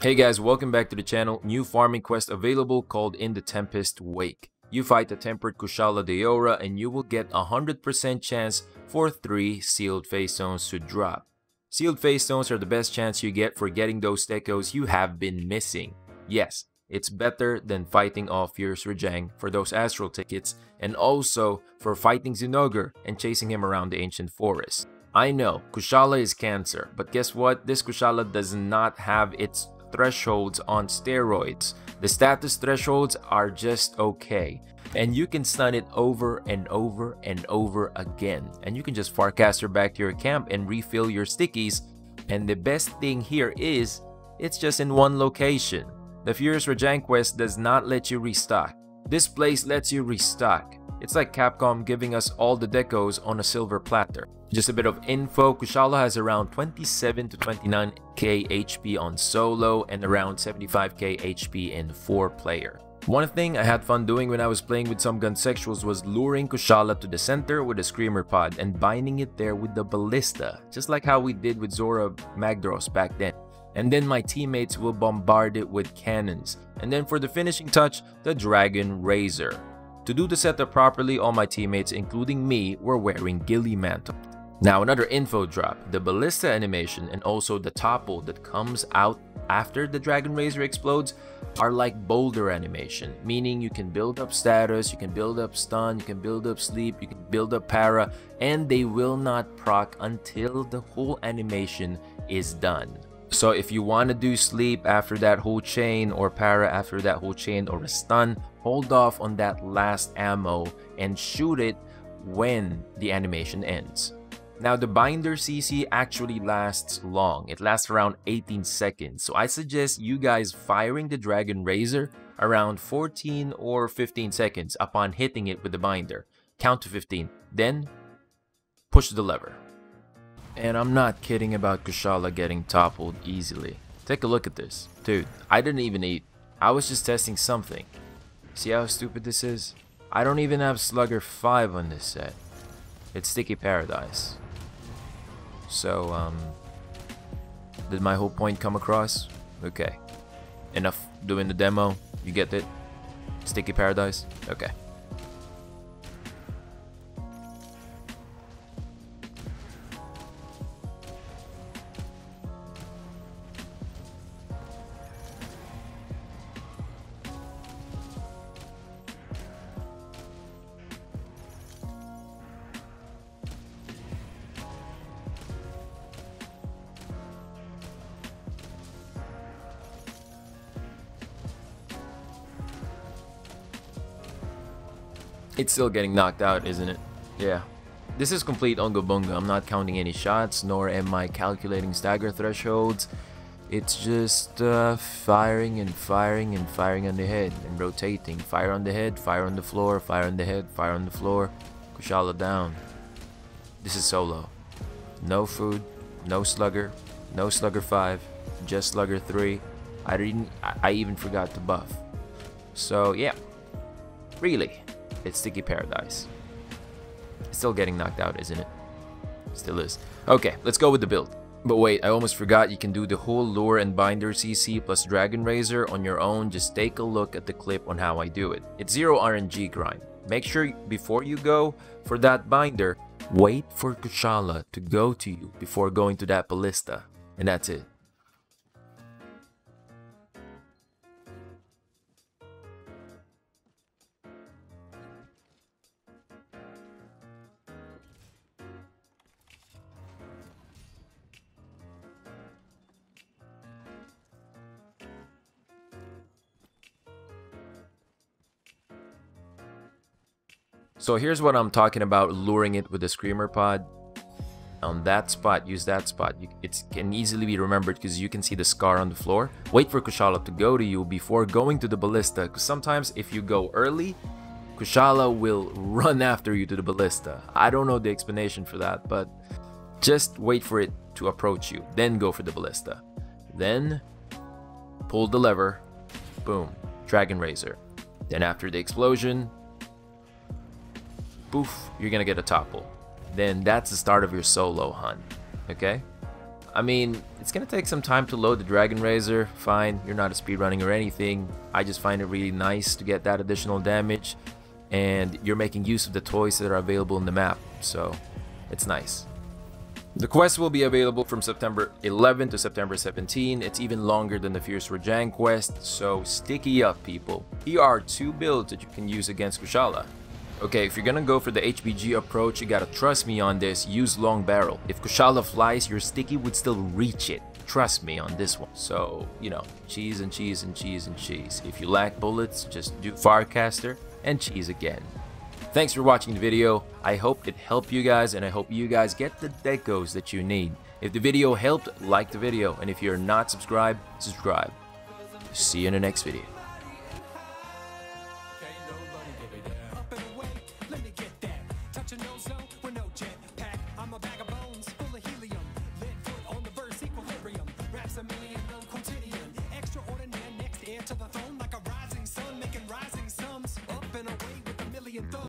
Hey guys, welcome back to the channel. New farming quest available called In the Tempest Wake. You fight the Tempered Kushala Daora and you will get a 100% chance for 3 sealed Feystones to drop. Sealed Feystones are the best chance you get for getting those decos you have been missing. Yes, it's better than fighting off Fierce Rajang for those astral tickets and also for fighting Zinogre and chasing him around the ancient forest. I know, Kushala is cancer, but guess what? This Kushala does not have its thresholds on steroids. The status thresholds are just okay. And you can stun it over and over and over again. And you can just Farcaster back to your camp and refill your stickies. And the best thing here is, it's just in one location. The Furious Rajang quest does not let you restock. This place lets you restock. It's like Capcom giving us all the decos on a silver platter. Just a bit of info, Kushala has around 27 to 29k HP on solo and around 75k HP in 4 player. One thing I had fun doing when I was playing with some Gunsexuals was luring Kushala to the center with a Screamer pod and binding it there with the Ballista, just like how we did with Zorah Magdaros back then. And then my teammates will bombard it with cannons. And then for the finishing touch, the Dragonator. To do the setup properly, all my teammates, including me, were wearing ghillie mantle. Now another info drop, the ballista animation and also the topple that comes out after the Dragonator explodes are like boulder animation, meaning you can build up status, you can build up stun, you can build up sleep, you can build up para, and they will not proc until the whole animation is done. So if you want to do sleep after that whole chain or para after that whole chain or a stun, hold off on that last ammo and shoot it when the animation ends. Now the binder CC actually lasts long, it lasts around 18 seconds, so I suggest you guys firing the Dragonator around 14 or 15 seconds upon hitting it with the binder. Count to 15, then push the lever. And I'm not kidding about Kushala getting toppled easily. Take a look at this. Dude, I didn't even eat. I was just testing something. See how stupid this is? I don't even have Slugger 5 on this set. It's Sticky Paradise. So, um... Did my whole point come across? Okay. Enough doing the demo. You get it? Sticky Paradise? Okay. It's still getting knocked out, isn't it? Yeah. This is complete Unga Bunga. I'm not counting any shots, nor am I calculating stagger thresholds. It's just uh, firing and firing and firing on the head and rotating. Fire on the head, fire on the floor, fire on the head, fire on the floor. Kushala down. This is solo. No food, no slugger, no slugger 5, just slugger 3. I didn't I even forgot to buff. So yeah. Really it's Sticky Paradise. Still getting knocked out, isn't it? Still is. Okay, let's go with the build. But wait, I almost forgot you can do the whole lure and binder CC plus Dragonator on your own. Just take a look at the clip on how I do it. It's zero RNG grind. Make sure before you go for that binder, wait for Kushala to go to you before going to that ballista. And that's it. So here's what I'm talking about luring it with the Screamer Pod. On that spot, use that spot. it can easily be remembered because you can see the scar on the floor. Wait for Kushala to go to you before going to the Ballista because sometimes if you go early, Kushala will run after you to the Ballista. I don't know the explanation for that, but just wait for it to approach you. Then go for the Ballista. Then pull the lever. Boom. Dragonator. Then after the explosion, poof, you're gonna get a topple. Then that's the start of your solo hunt, okay? I mean, it's gonna take some time to load the Dragonator, fine, you're not a speedrunning or anything. I just find it really nice to get that additional damage, and you're making use of the toys that are available in the map, so it's nice. The quest will be available from September 11 to September 17. It's even longer than the Fierce Rajang quest, so sticky up people. Here are two builds that you can use against Kushala. Okay, if you're gonna go for the HBG approach, you gotta trust me on this, use long barrel. If Kushala flies, your sticky would still reach it. Trust me on this one. So, you know, cheese and cheese and cheese and cheese. If you lack bullets, just do Farcaster and cheese again. Thanks for watching the video. I hope it helped you guys and I hope you guys get the decos that you need. If the video helped, like the video. And if you're not subscribed, subscribe. See you in the next video.